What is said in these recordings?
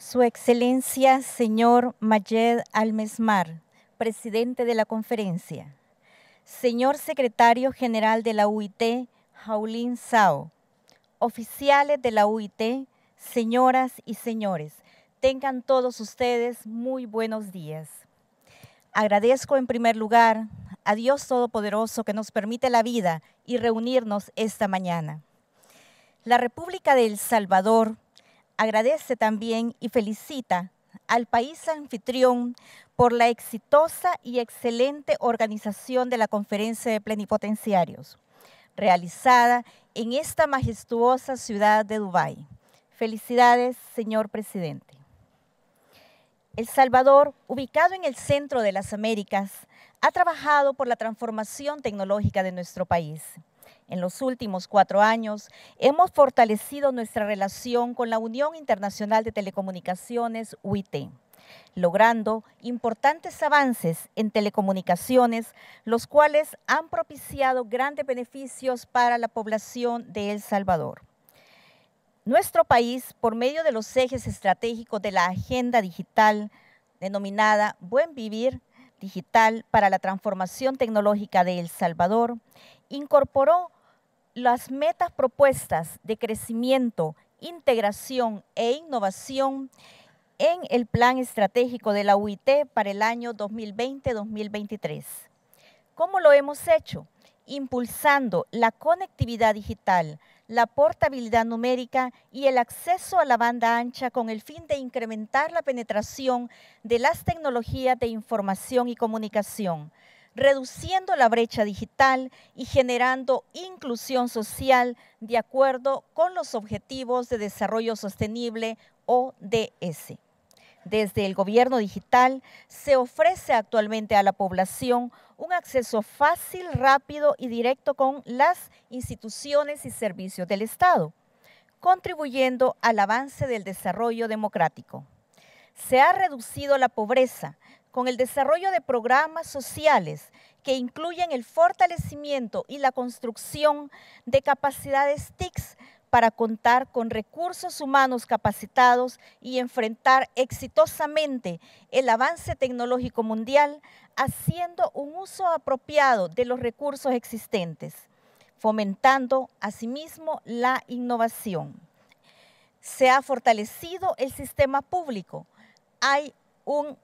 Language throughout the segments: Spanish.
Su Excelencia, señor Mayed Almesmar, presidente de la conferencia. Señor secretario general de la UIT, Jaulín Sao. Oficiales de la UIT, señoras y señores, tengan todos ustedes muy buenos días. Agradezco en primer lugar a Dios Todopoderoso que nos permite la vida y reunirnos esta mañana. La República de El Salvador agradece también y felicita al país anfitrión por la exitosa y excelente organización de la Conferencia de Plenipotenciarios, realizada en esta majestuosa ciudad de Dubái. Felicidades, señor presidente. El Salvador, ubicado en el centro de las Américas, ha trabajado por la transformación tecnológica de nuestro país en los últimos cuatro años, hemos fortalecido nuestra relación con la Unión Internacional de Telecomunicaciones, UIT, logrando importantes avances en telecomunicaciones, los cuales han propiciado grandes beneficios para la población de El Salvador. Nuestro país, por medio de los ejes estratégicos de la agenda digital denominada Buen Vivir Digital para la Transformación Tecnológica de El Salvador, incorporó las metas propuestas de crecimiento, integración e innovación en el plan estratégico de la UIT para el año 2020-2023. ¿Cómo lo hemos hecho? Impulsando la conectividad digital, la portabilidad numérica y el acceso a la banda ancha con el fin de incrementar la penetración de las tecnologías de información y comunicación, reduciendo la brecha digital y generando inclusión social de acuerdo con los Objetivos de Desarrollo Sostenible ODS. Desde el gobierno digital se ofrece actualmente a la población un acceso fácil, rápido y directo con las instituciones y servicios del Estado, contribuyendo al avance del desarrollo democrático. Se ha reducido la pobreza, con el desarrollo de programas sociales que incluyen el fortalecimiento y la construcción de capacidades TICS para contar con recursos humanos capacitados y enfrentar exitosamente el avance tecnológico mundial, haciendo un uso apropiado de los recursos existentes, fomentando asimismo la innovación. Se ha fortalecido el sistema público. Hay un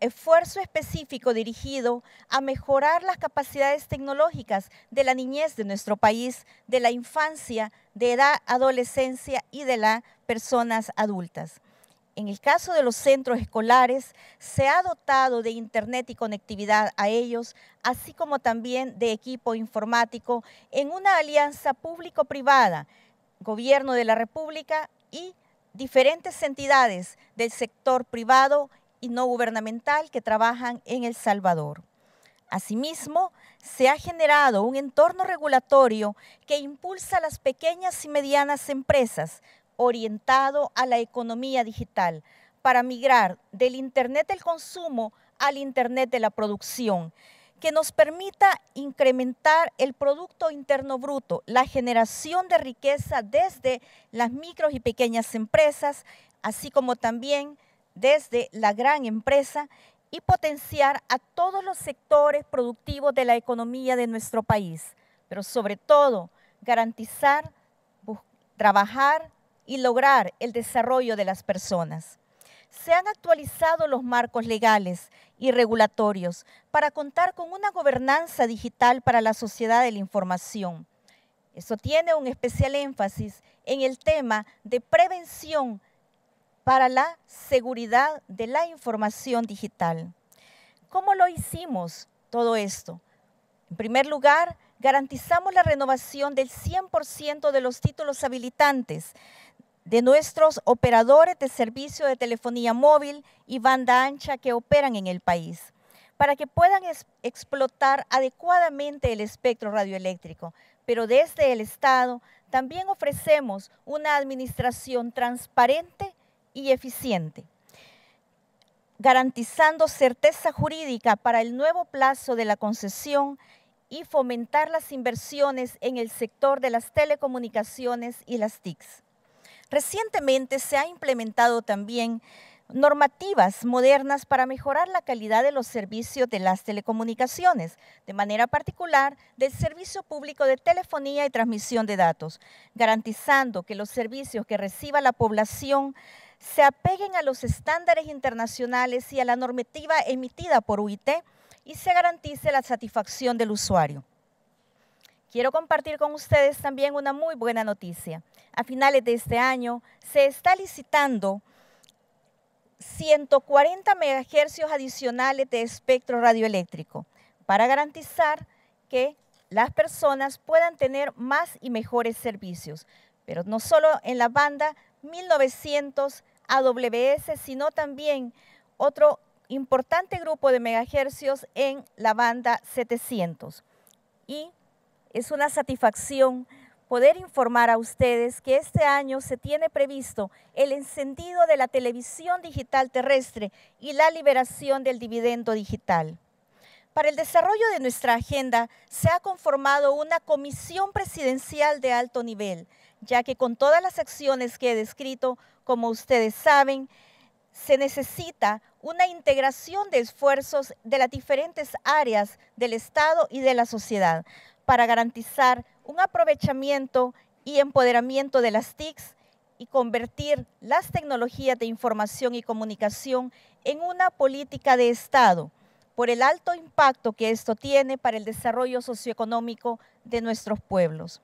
esfuerzo específico dirigido a mejorar las capacidades tecnológicas de la niñez de nuestro país, de la infancia, de edad, adolescencia y de las personas adultas. En el caso de los centros escolares, se ha dotado de Internet y conectividad a ellos, así como también de equipo informático en una alianza público-privada, Gobierno de la República y diferentes entidades del sector privado y no gubernamental que trabajan en El Salvador. Asimismo, se ha generado un entorno regulatorio que impulsa las pequeñas y medianas empresas orientado a la economía digital para migrar del Internet del consumo al Internet de la producción, que nos permita incrementar el Producto Interno Bruto, la generación de riqueza desde las micros y pequeñas empresas, así como también desde la gran empresa y potenciar a todos los sectores productivos de la economía de nuestro país, pero sobre todo garantizar, trabajar y lograr el desarrollo de las personas. Se han actualizado los marcos legales y regulatorios para contar con una gobernanza digital para la sociedad de la información. Eso tiene un especial énfasis en el tema de prevención para la seguridad de la información digital. ¿Cómo lo hicimos todo esto? En primer lugar, garantizamos la renovación del 100% de los títulos habilitantes de nuestros operadores de servicio de telefonía móvil y banda ancha que operan en el país, para que puedan explotar adecuadamente el espectro radioeléctrico. Pero desde el Estado también ofrecemos una administración transparente y eficiente, garantizando certeza jurídica para el nuevo plazo de la concesión y fomentar las inversiones en el sector de las telecomunicaciones y las TICs. Recientemente se ha implementado también normativas modernas para mejorar la calidad de los servicios de las telecomunicaciones, de manera particular del servicio público de telefonía y transmisión de datos, garantizando que los servicios que reciba la población se apeguen a los estándares internacionales y a la normativa emitida por UIT y se garantice la satisfacción del usuario. Quiero compartir con ustedes también una muy buena noticia. A finales de este año se está licitando 140 MHz adicionales de espectro radioeléctrico para garantizar que las personas puedan tener más y mejores servicios, pero no solo en la banda 1900 AWS, sino también otro importante grupo de megahercios en la banda 700. Y es una satisfacción poder informar a ustedes que este año se tiene previsto el encendido de la televisión digital terrestre y la liberación del dividendo digital. Para el desarrollo de nuestra agenda se ha conformado una comisión presidencial de alto nivel, ya que con todas las acciones que he descrito, como ustedes saben, se necesita una integración de esfuerzos de las diferentes áreas del Estado y de la sociedad para garantizar un aprovechamiento y empoderamiento de las TICs y convertir las tecnologías de información y comunicación en una política de Estado por el alto impacto que esto tiene para el desarrollo socioeconómico de nuestros pueblos.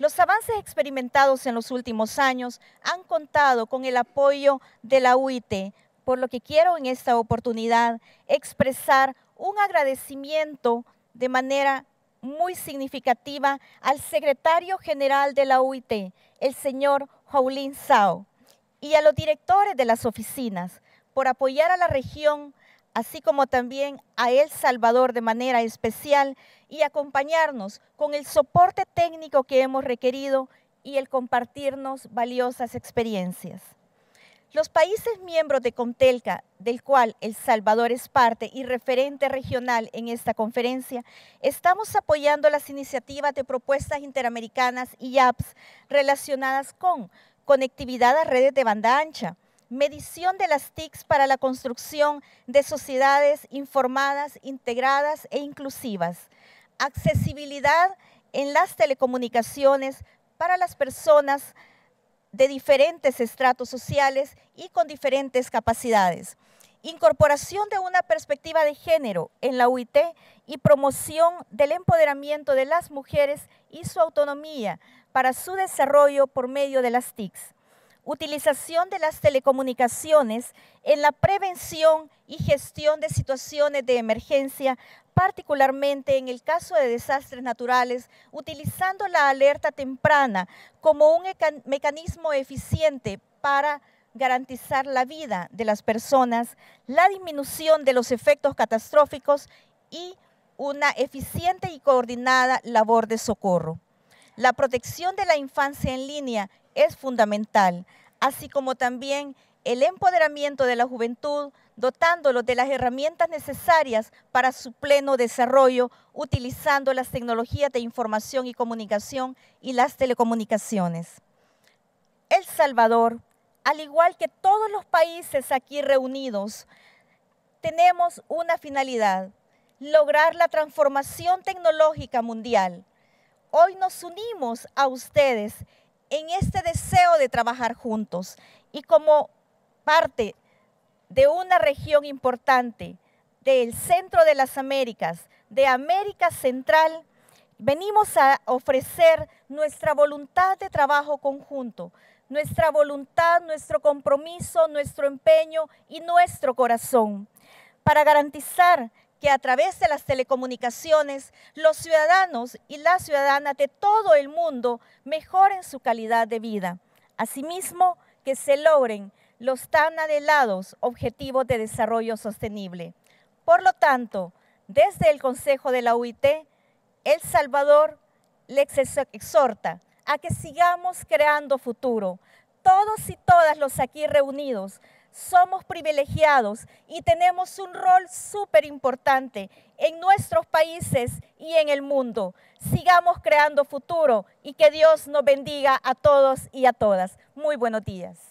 Los avances experimentados en los últimos años han contado con el apoyo de la UIT, por lo que quiero en esta oportunidad expresar un agradecimiento de manera muy significativa al secretario general de la UIT, el señor Jaulín Sao, y a los directores de las oficinas por apoyar a la región, así como también a El Salvador de manera especial y acompañarnos con el soporte técnico que hemos requerido y el compartirnos valiosas experiencias. Los países miembros de Contelca, del cual El Salvador es parte y referente regional en esta conferencia, estamos apoyando las iniciativas de propuestas interamericanas y apps relacionadas con conectividad a redes de banda ancha, medición de las TICs para la construcción de sociedades informadas, integradas e inclusivas, accesibilidad en las telecomunicaciones para las personas de diferentes estratos sociales y con diferentes capacidades. Incorporación de una perspectiva de género en la UIT y promoción del empoderamiento de las mujeres y su autonomía para su desarrollo por medio de las TICs utilización de las telecomunicaciones en la prevención y gestión de situaciones de emergencia, particularmente en el caso de desastres naturales, utilizando la alerta temprana como un mecanismo eficiente para garantizar la vida de las personas, la disminución de los efectos catastróficos y una eficiente y coordinada labor de socorro. La protección de la infancia en línea es fundamental, así como también el empoderamiento de la juventud, dotándolo de las herramientas necesarias para su pleno desarrollo, utilizando las tecnologías de información y comunicación y las telecomunicaciones. El Salvador, al igual que todos los países aquí reunidos, tenemos una finalidad, lograr la transformación tecnológica mundial. Hoy nos unimos a ustedes en este deseo de trabajar juntos. Y como parte de una región importante del centro de las Américas, de América Central, venimos a ofrecer nuestra voluntad de trabajo conjunto, nuestra voluntad, nuestro compromiso, nuestro empeño y nuestro corazón para garantizar que a través de las telecomunicaciones los ciudadanos y las ciudadanas de todo el mundo mejoren su calidad de vida. Asimismo, que se logren los tan anhelados objetivos de desarrollo sostenible. Por lo tanto, desde el Consejo de la UIT, El Salvador les exhorta a que sigamos creando futuro. Todos y todas los aquí reunidos somos privilegiados y tenemos un rol súper importante en nuestros países y en el mundo. Sigamos creando futuro y que Dios nos bendiga a todos y a todas. Muy buenos días.